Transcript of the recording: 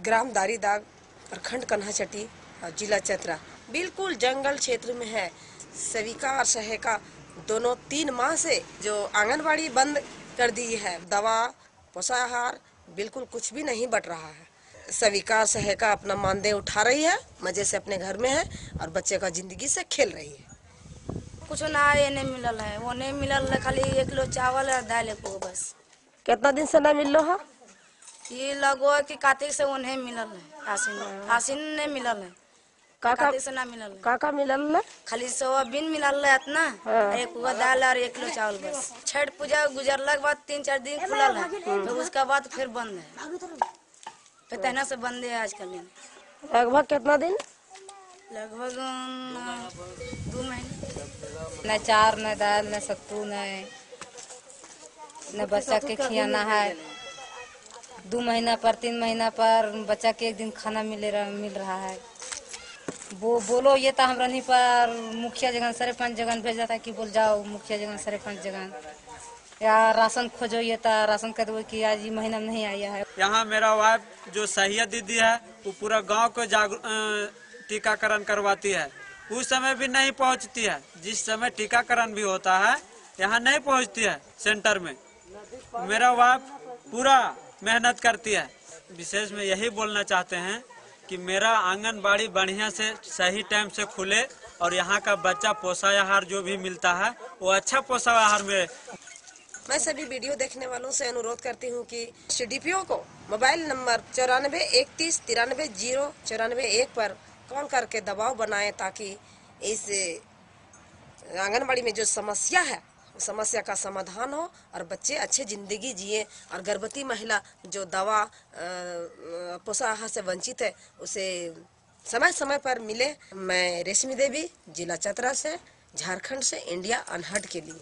ग्राम दारीदाग प्रखंड कन्हाचटी और जिला चतरा। बिल्कुल जंगल क्षेत्र में है। सविका और सहेका दोनों तीन माह से जो आंगनबाड़ी बंद कर दी है। दवा पोषाहार बिल्कुल कुछ भी नहीं बट रहा है। सविका सहेका अपना मानदेय उठा रही है मज़े से अपने घर में है और बच्चे का ज़िंदगी से खेल रही है। कुछ ना ये नहीं मिलल है। वो नहीं मिलल है खाली एक किलो चावल और दाल को बस। कितना दिन से ना मिल रहा ये लगो है कि कार्तिक से वो नहीं मिलल है। आसिन आसिन नहीं मिलल है। काका से ना मिलल है। काका मिलल है खाली सोयाबीन मिलल है इतना। हाँ। एक किलो दाल और एक किलो चावल बस। छठ पूजा गुजरला के बाद तीन चार दिन खुलल है। फिर उसके बाद फिर बंद है। फिर तहना से बंद है आजकल ये। लगभग कितना दिन? लगभग दो महीने। न चार न दाल न सत्तू न न बच्चा के खियाना है दो महीना पर तीन महीना पर बच्चा के एक दिन खाना मिले रह, मिल रहा है। वो बोलो ये तो हमरा नहीं पर मुखिया जगह सरपंच जगह भेज है कि बोल जाओ मुखिया जगह सरपंच जगह या राशन खोजो ये तो राशन कर दो कि आज ये महीना नहीं आया है। यहाँ मेरा वाइफ जो सहिया दीदी है वो पूरा गाँव को जागरू अ, टीकाकरण करवाती है। उस समय भी नहीं पहुँचती है। जिस समय टीकाकरण भी होता है यहाँ नहीं पहुँचती है सेंटर में। मेरा वाइफ पूरा मेहनत करती है। विशेष में यही बोलना चाहते हैं कि मेरा आंगनबाड़ी बढ़िया से सही टाइम से खुले और यहाँ का बच्चा पोषा आहार जो भी मिलता है, वो अच्छा पोषा आहार मिले। मैं सभी वीडियो देखने वालों से अनुरोध करती हूँ कि सीडीपीओ को मोबाइल नंबर चौरानवे, इकतीस, तिरानवे, ज़ीरो, चौरानवे एक पर कॉल करके दबाव बनाएँ ताकि इस आंगनबाड़ी में जो समस्या है समस्या का समाधान हो और बच्चे अच्छे ज़िंदगी जिए और गर्भवती महिला जो दवा पोषाहार से वंचित है, उसे समय समय पर मिले। मैं रेशमी देवी, जिला चतरा से, झारखंड से, इंडिया अनहट के लिए।